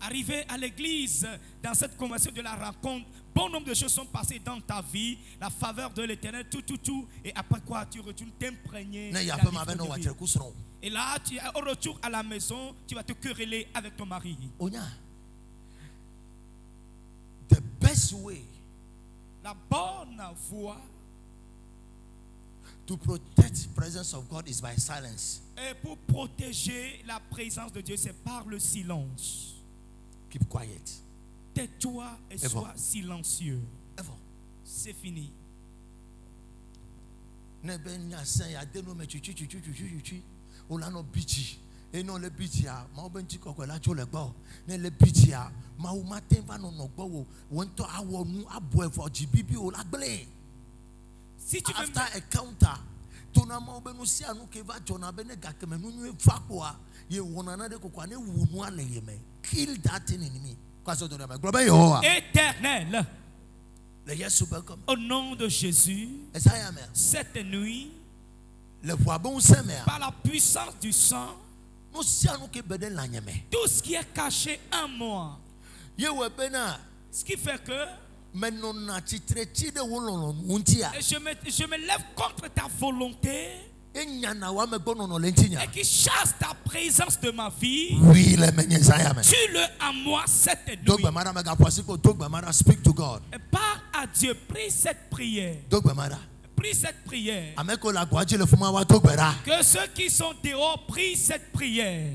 Arrivé à l'église, dans cette conversation de la rencontre, bon nombre de choses sont passées dans ta vie, la faveur de l'éternel, tout, tout, tout. Et après quoi, tu retournes t'imprégner. Et là, tu, au retour à la maison, tu vas te quereller avec ton mari. the best way La bonne voie To protect presence of God is by silence. Et pour protéger la présence de Dieu, c'est par le silence. Keep quiet. Tais-toi et sois silencieux. C'est fini. Si tu After me... a counter, tonama obenu si anu keva chona bene gakeme nunyu fakwa e ye wonana de kokwa ne wunu ane yeme. Kill that thing in me. Kwa so donama. Globe Yehowa. Éternel. Le Yesu bekom. Au nom de Jésus. Esaya mer. Cette nuit. Le voibon semer. Par la puissance du sang. Nous si anu kebede lanyeme. Tout ce qui est caché en moi. Ye webena. Ce qui fait que je me, je me lève contre ta volonté et qui chasse ta présence de ma vie, oui, tue-le à moi cette nuit. Speak to God. Par à Dieu, prie cette prière. Prie cette prière. Que ceux qui sont dehors prient cette prière.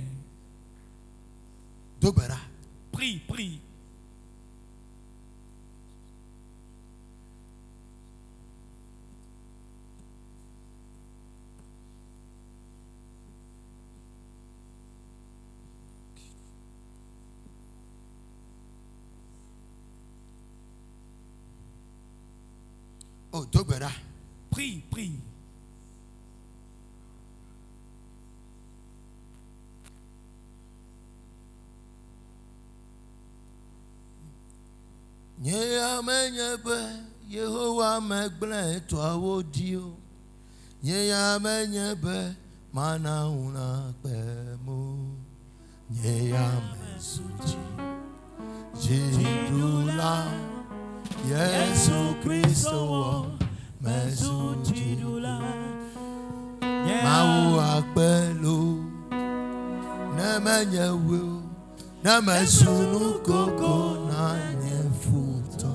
Prie, prie. Prie, prie. nye ame nye be yehowa megblẽ tɔawo di o nye ame nye be mana ŋuna kpe mo nye ame zu dzi dziɖula. Yesu Kristo wọ mẹ̀sùn jìdúlá. Máa wo àpẹ́ lo, ne menye wo, ne mẹ̀sùn nu koko na nye futọ.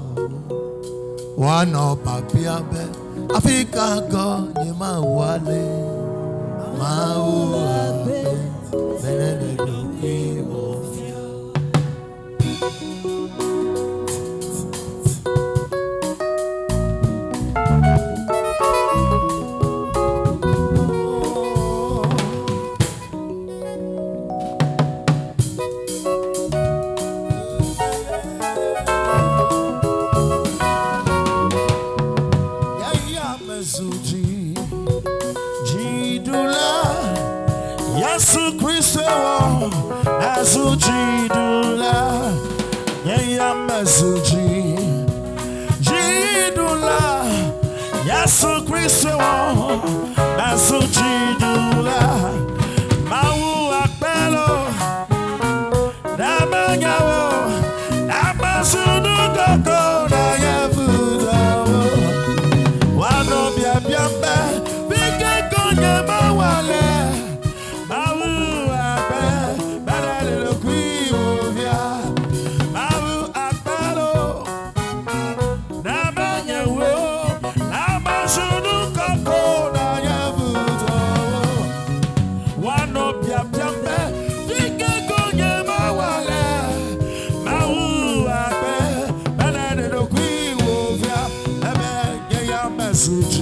Wọnọ papia bẹ, afi kakọ ni ma wale. Máa wo àpẹ́ bẹ́ẹ̀ lè dọ̀kí wọ fia. Mezuji dula Yaya mezuji jidula Yesu Kristo mezuji dula Jesus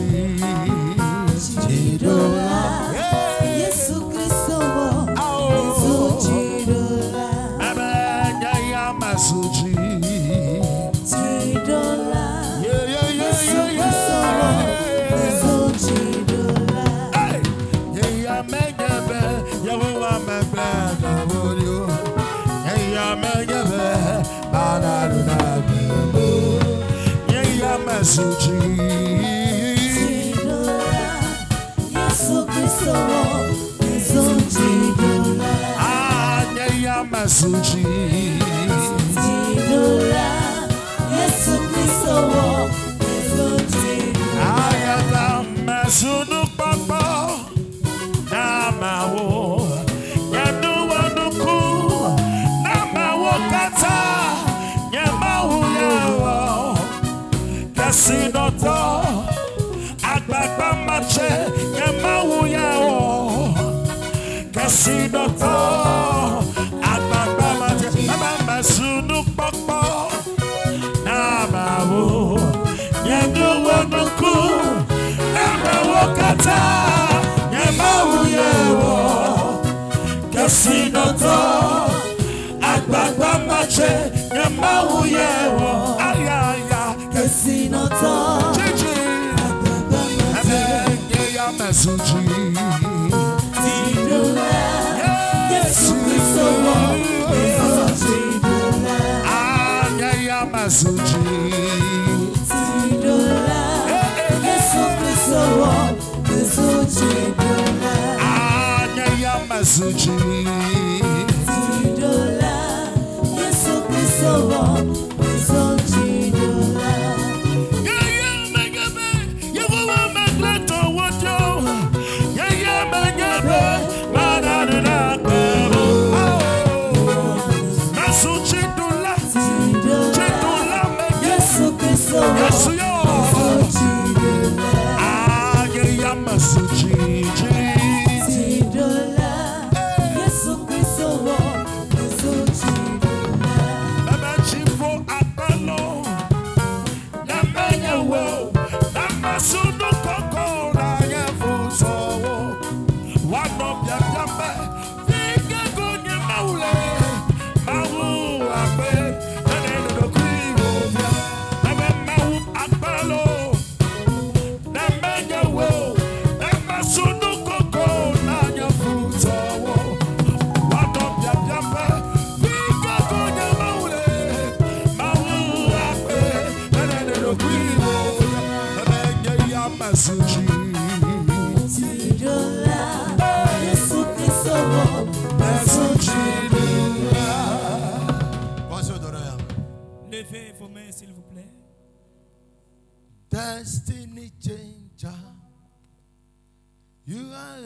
masuji. Jidula, Yesu Kristo wo, Yesu jidula. Ayata masunu papa namawo yanu wanuku namawo kata. Nyamawu yawo kasinoto agbagba mache. Nyamawu yawo kasinoto agbagba sina to agbagba mache nye mawu yewo ayaya ke sina to jiji agbagba mache. Ebe nye ya mezuji tidule. Yesu kristo wo. Ezo tidule. Ayaya mezuji tidule. Yesu kristo wo. Ezo. caso de mim.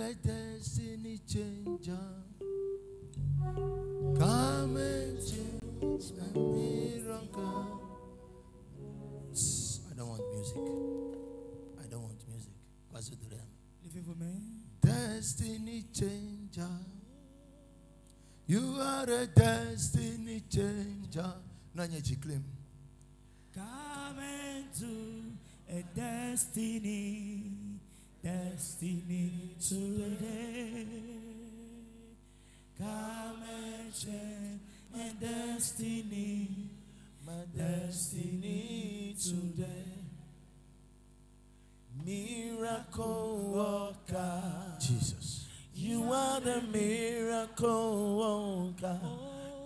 A destiny changer. Come and change my miracle. I don't want music. I don't want music. Pensez au doreur. Levez vos mains. Destiny changer. You are a destiny changer. Nanya claim. Come into a destiny, destiny today. Come and change my destiny, my destiny today. Miracle worker, Jesus. you are the miracle worker.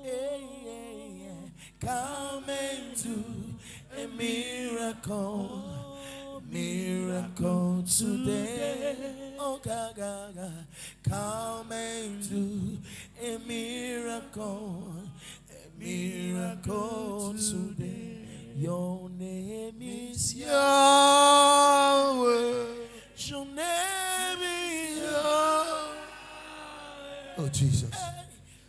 Hey, yeah, yeah. Come into a miracle, miracle today. Oh, God, Come into a miracle, a miracle today. Your name is Yahweh. Your name is Yahweh. Oh, Jesus.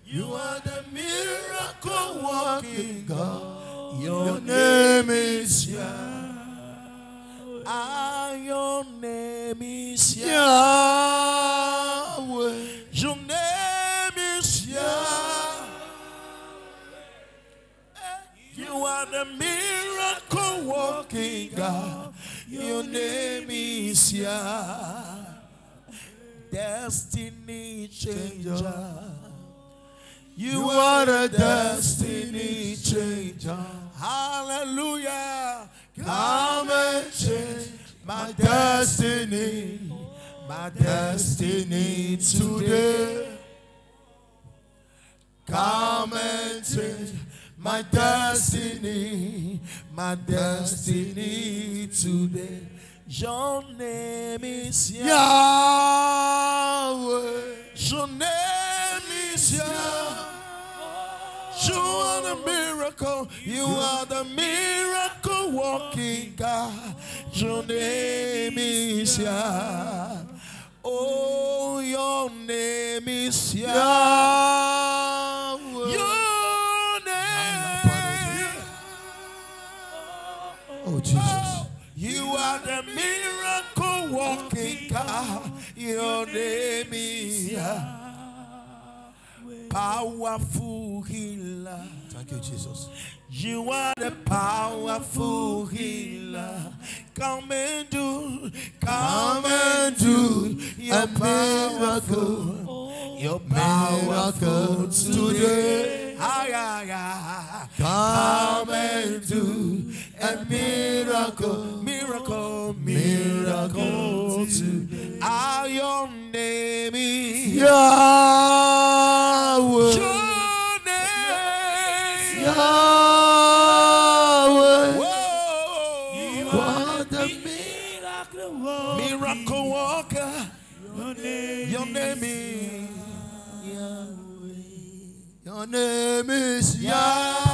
You are the miracle working God. Your name is Yahweh. Ah, your name is Yahweh. Your name is Yahweh. You are the miracle working God. Your name is Yah. Destiny changer. You are a destiny changer. Hallelujah. Come and change my destiny, my destiny today. Come and change my destiny, my destiny today. Your name is Yah. Yahweh, Your name is Yah you are the miracle. You are the miracle walking God. Your name is Yah. Oh, your name is Yah. Your name. Oh, Jesus. You are the miracle walking God. Your name is Yah powerful healer. Thank you, Jesus. You are the powerful healer. Come and do, come and do your miracle, your miracle today. Come and do a miracle, miracle, miracle today. Our your name is. Yeah. canemiz ya. ya.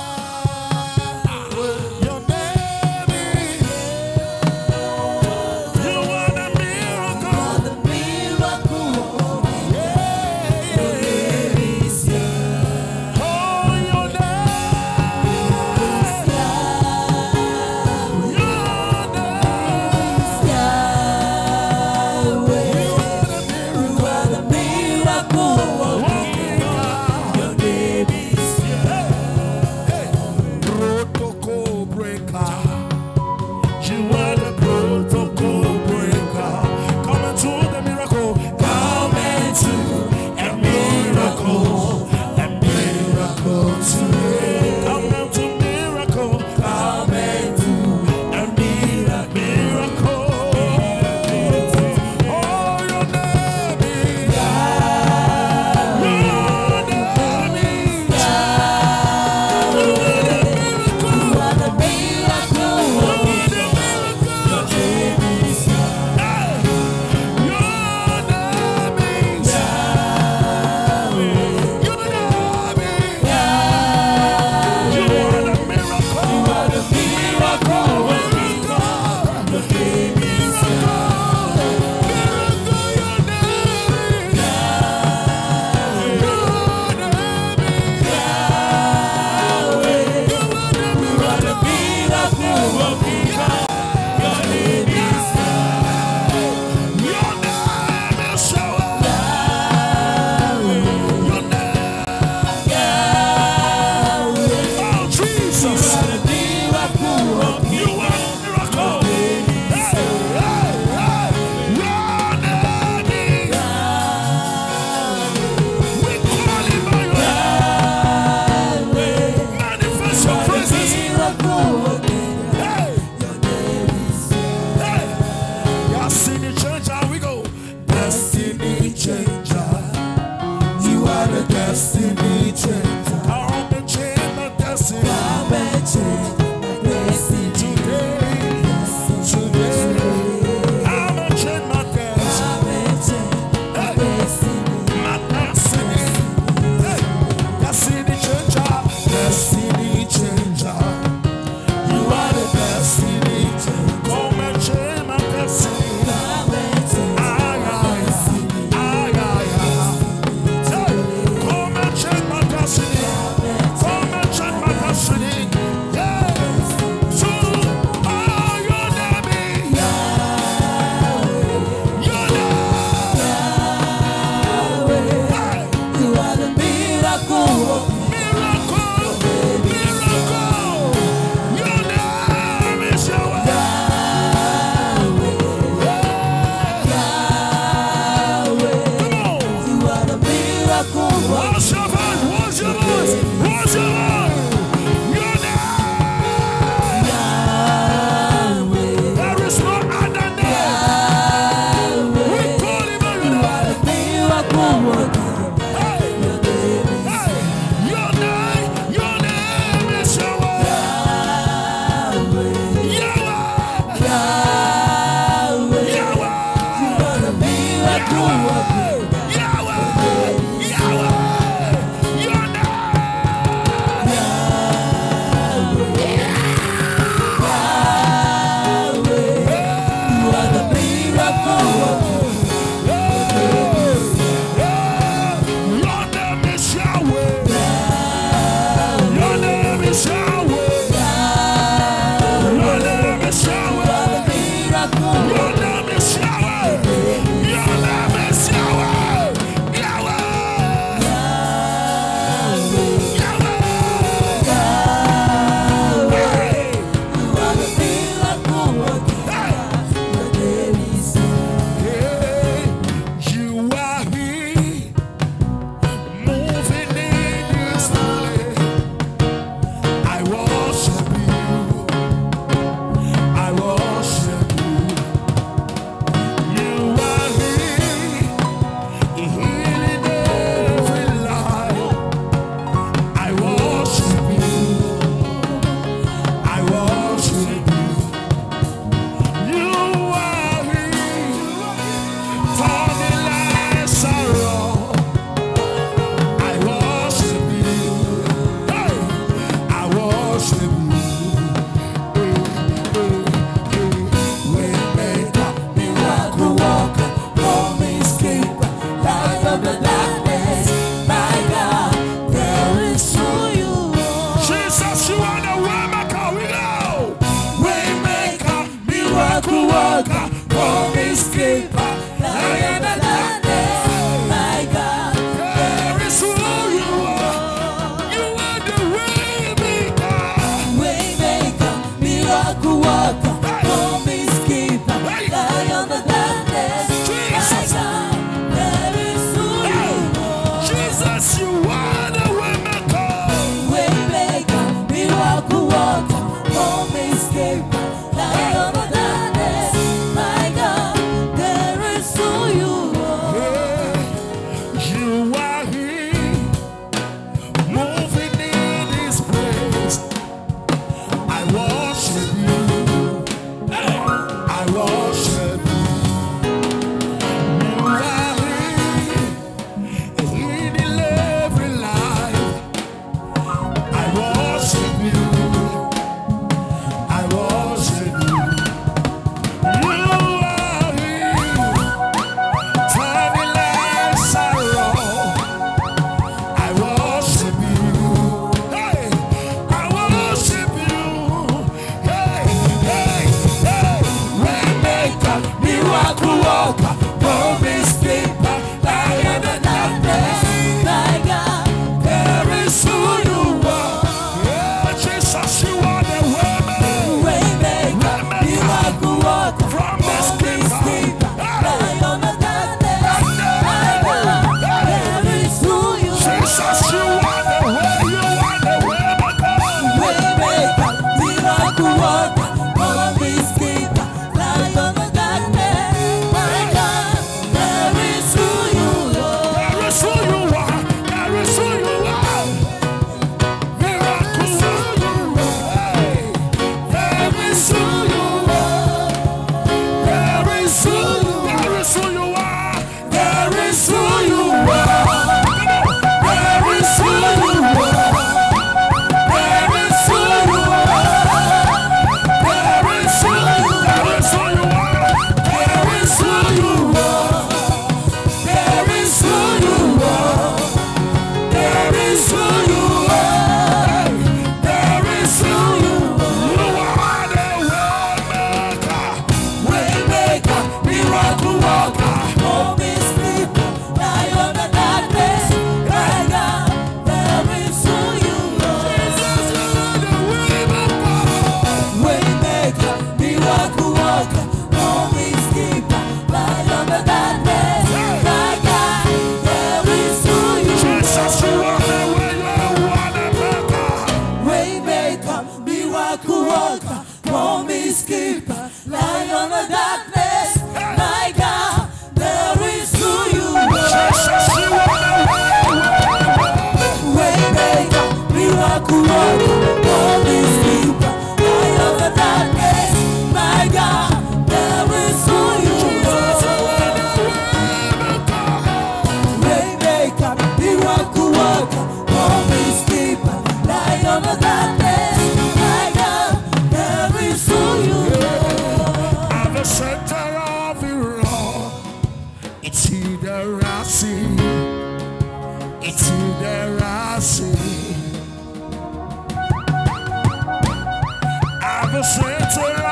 At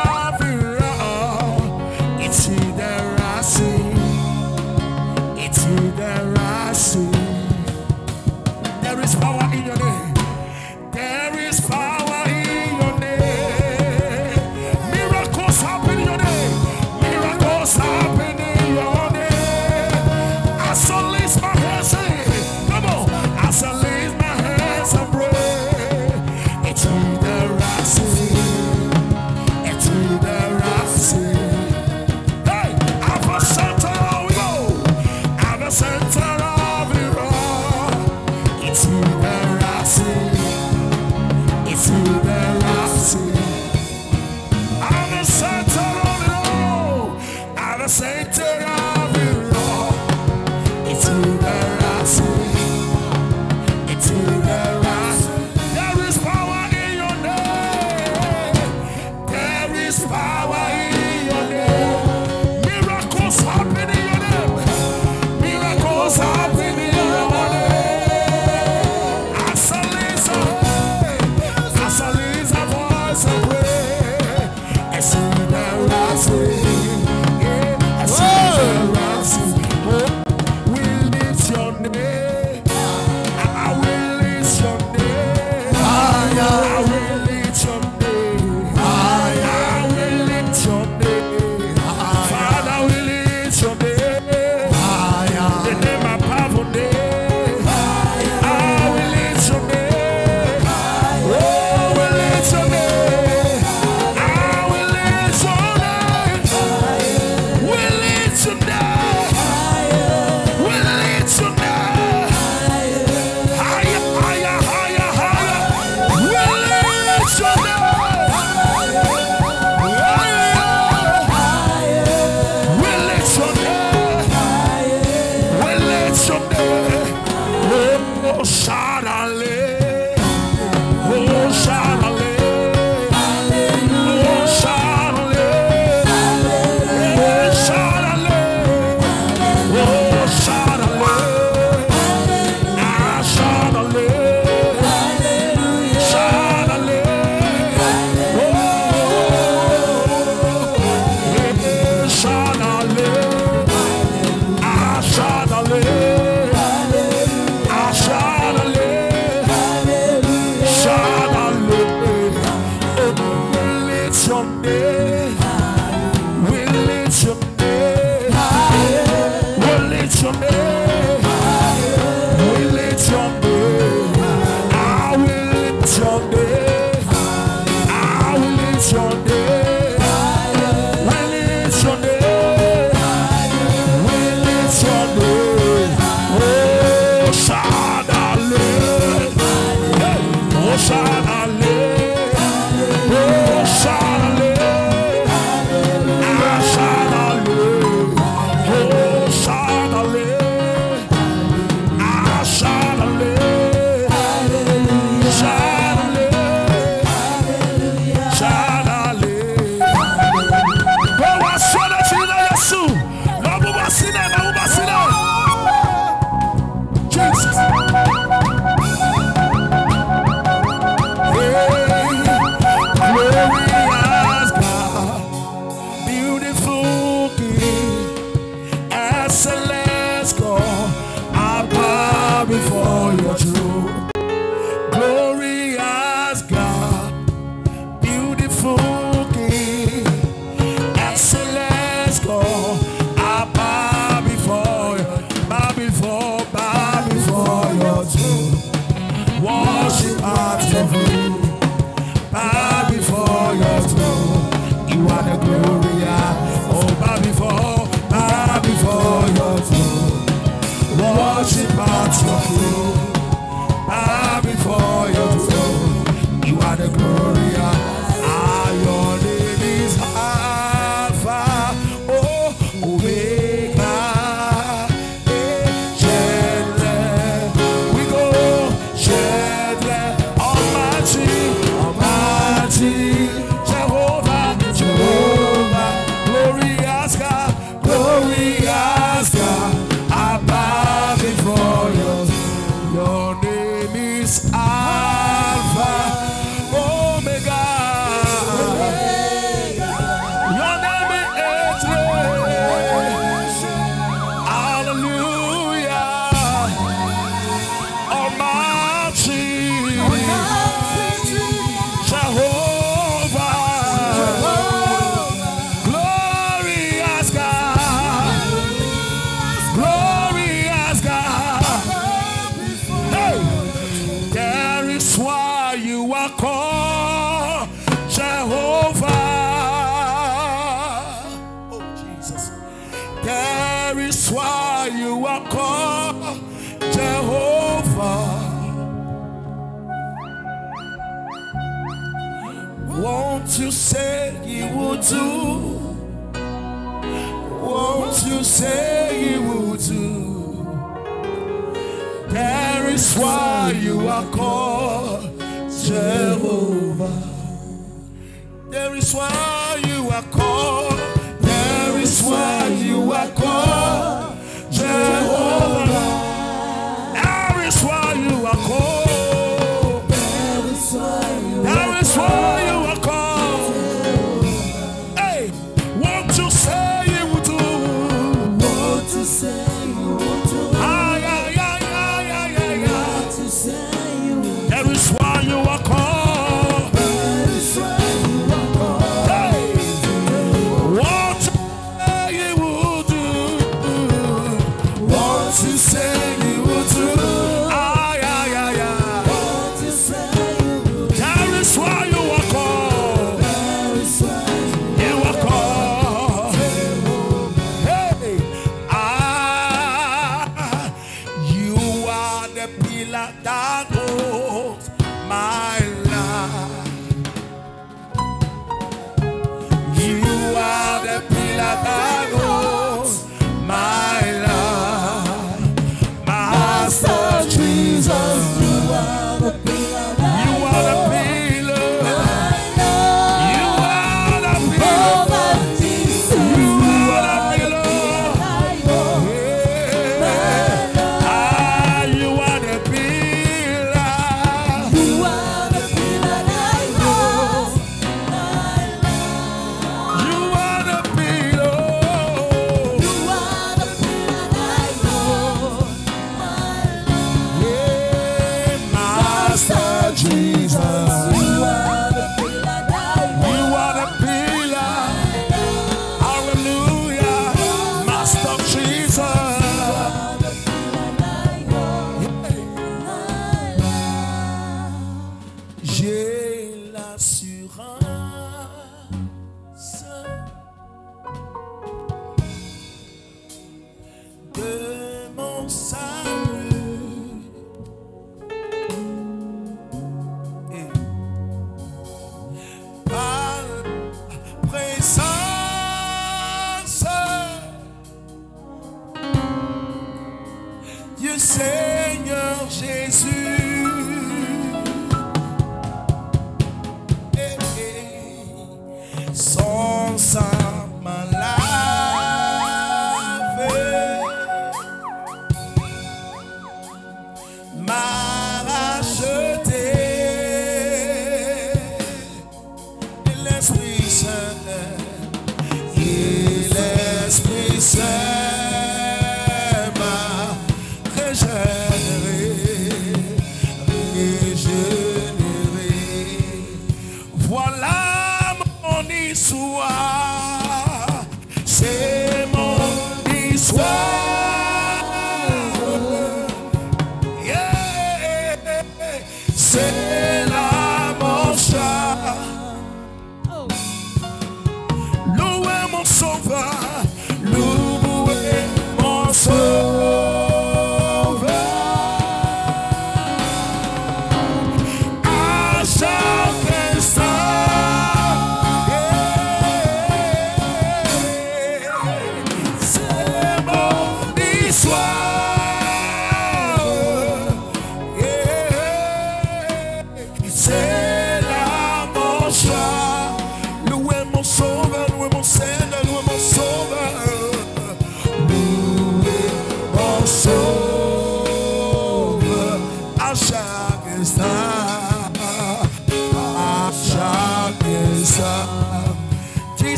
worship at your you. say you will do. There is why you are called Jehovah. There is why you are called. preserved. He is preserved.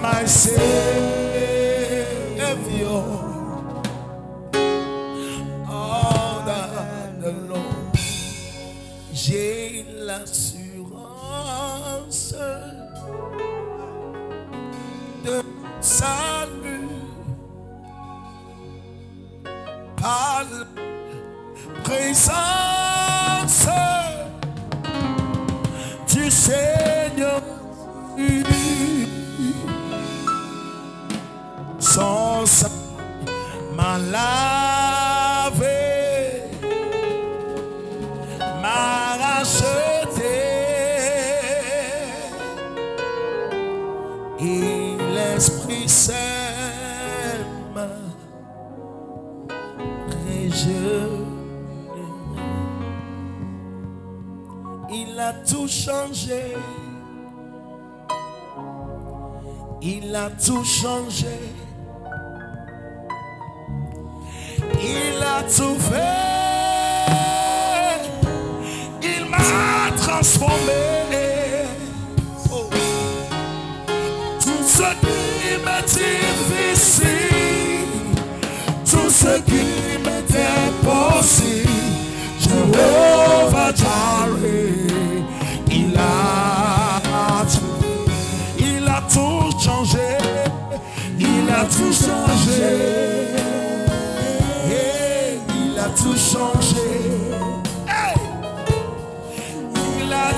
my Savior. All that the Lord, jealous. Il a tout changé. Il a tout fait.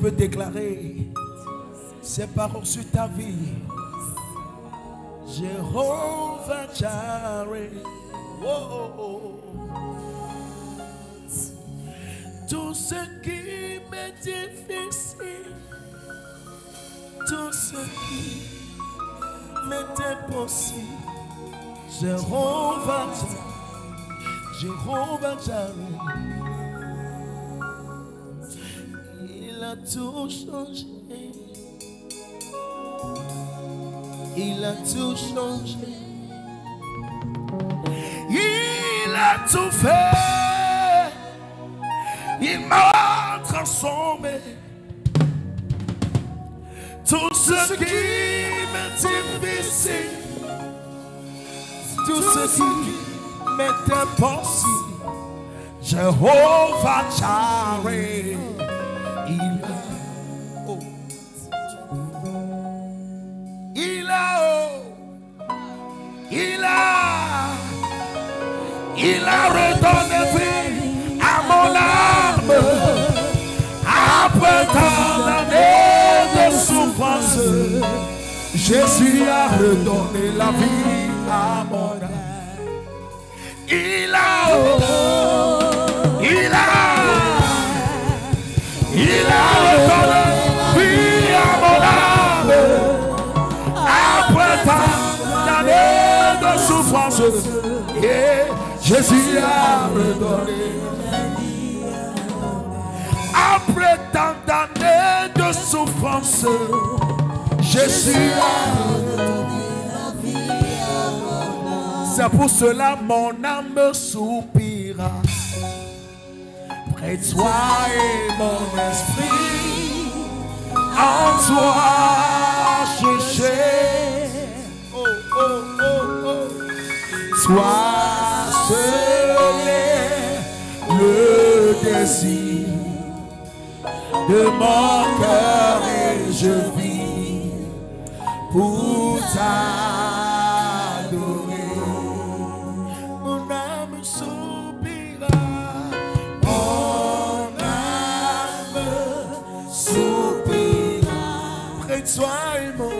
peux déclarer ces paroles sur ta vie. Jéhovah Jireh. Oh, oh, oh. Tout ce qui m'est difficile, tout ce qui m'est impossible, Jéhovah Jireh. Jéhovah. A tout changé. Il a tout changé. Il a tout fait. Il m'a transformé. Tout ce qui m'est difficile, tout ce qui m'est impossible, Jéhovah Jireh, il a redonné vie à mon âme après tant d'années de souffrance. Jésus a redonné la vie à mon âme. Il a, il a, il a redonné vie à mon âme après tant d'années de souffrance. Jésus a redonné après tant d'années de souffrance, Jésus a C'est pour cela mon âme soupira. Près de toi et mon esprit, en toi je cherche. Oh, oh, oh, oh. Toi de mon cœur et je vis pour t'adorer. Mon âme soupira, mon âme soupira. Près de toi et mon,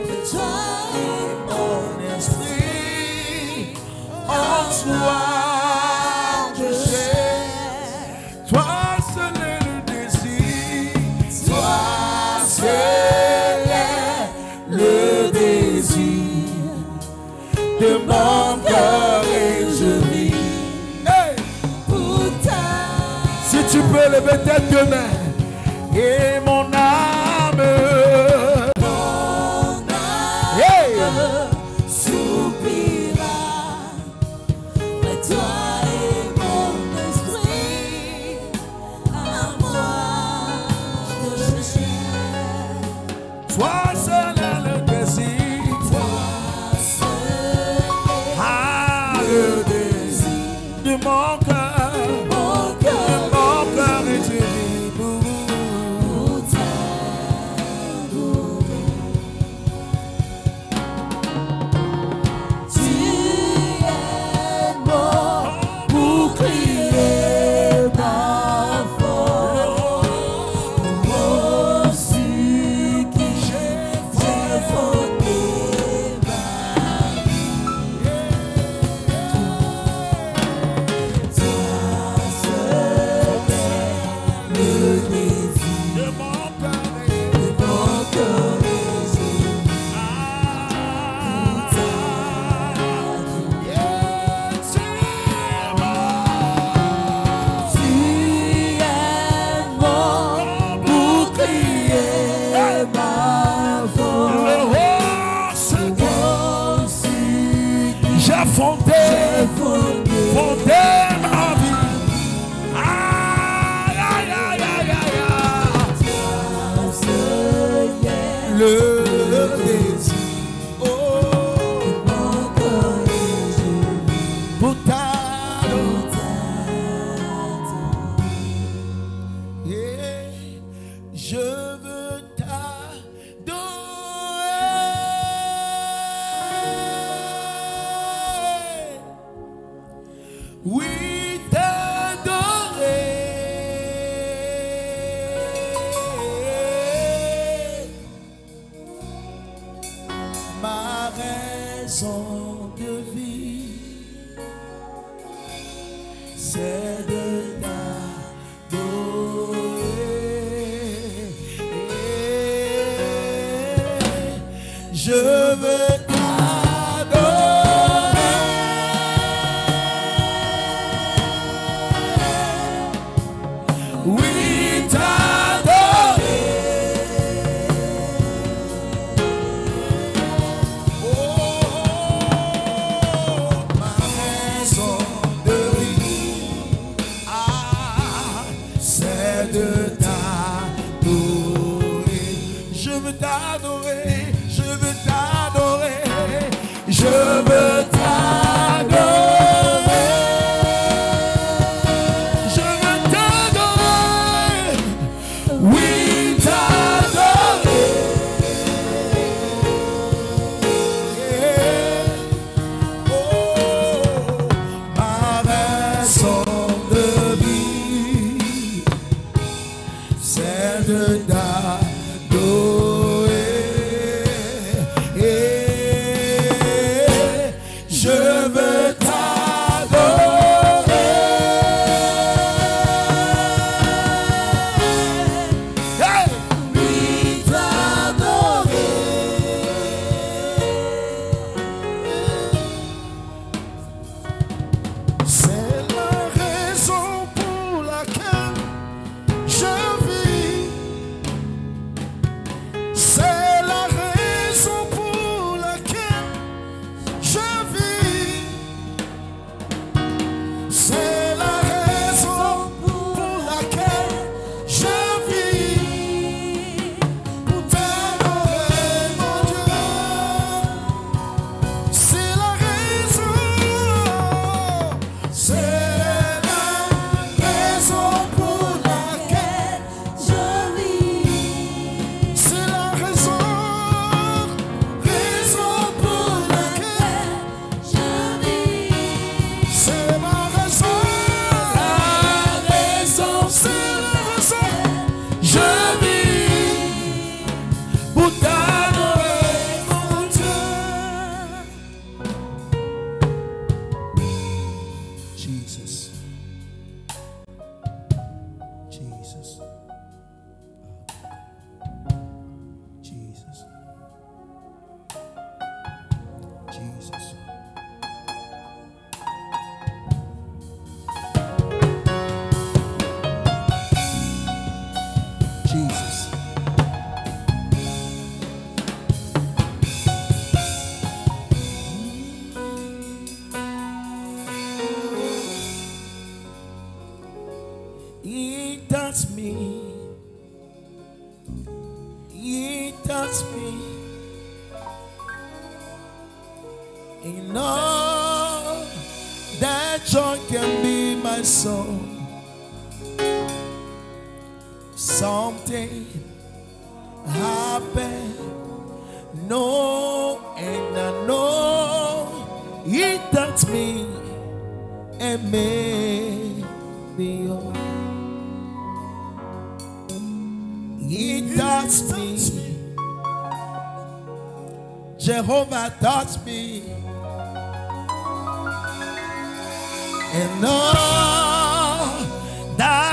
mon esprit, en toi peux lever tes deux et mon âme. Hey! Toi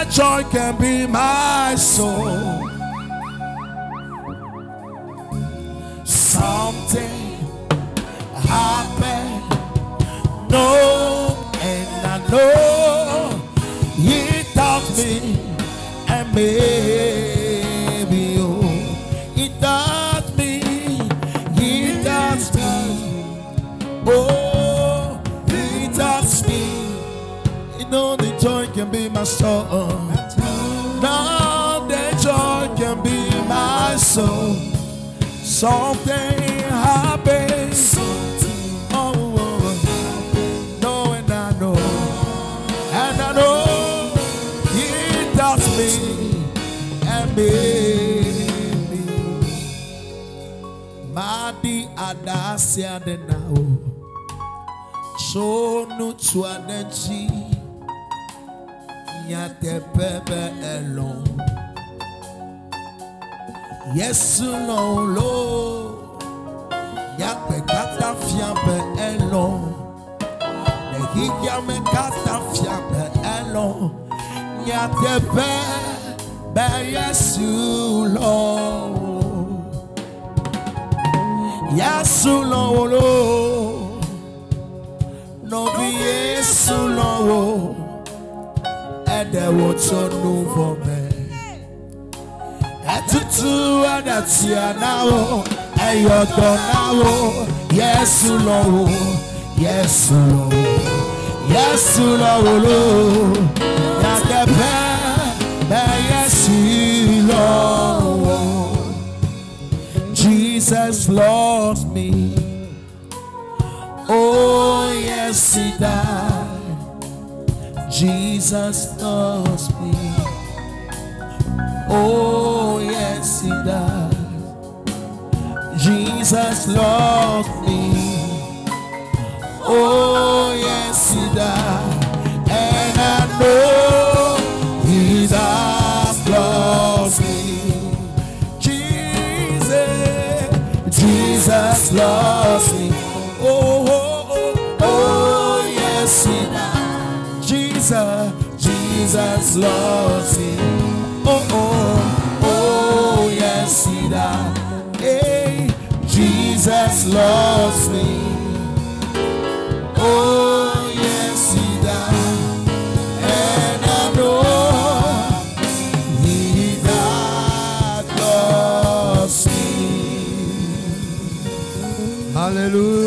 joy can be my soul. Something happened, no, and I know He taught me and me. can be my soul. Now that joy can be my soul. Something happens. Oh, oh, oh. and I know, and I know it does me and me. Madi adasia de now. So no to energy. Nyate bebe elon Yesu lon lo Nyate kata fiabe elon Nehiya me kata fiabe elon Nyate bebe Yesu lon Yesu lon lo no be lọ́wọ́ ẹ̀dẹ̀wò tó nu fọ mẹ́. Ẹ̀tútù ẹ̀dẹ̀tì ẹ̀náwó ẹ̀yọ̀dọ̀ náwó Yesu lọ́wọ́ Yesu lọ́wọ́ Yesu lọ́wọ́ ló yàtẹ̀ bẹ́ẹ̀ Yesu lọ́wọ́. Jesus loves me. Oh, yes, he died. Oh, Jesus loves me. Oh, yes, he died. Jesus loves me. Oh, yes, he died. And I know he does love me. Jesus, Jesus loves me. Oh, oh, oh, oh, oh yes, he does. Jesus, Jesus loves me. Oh, oh, oh, yes, he does. Hey, Jesus loves me. Oh, yes, he does. And I know he does loves me. Hallelujah.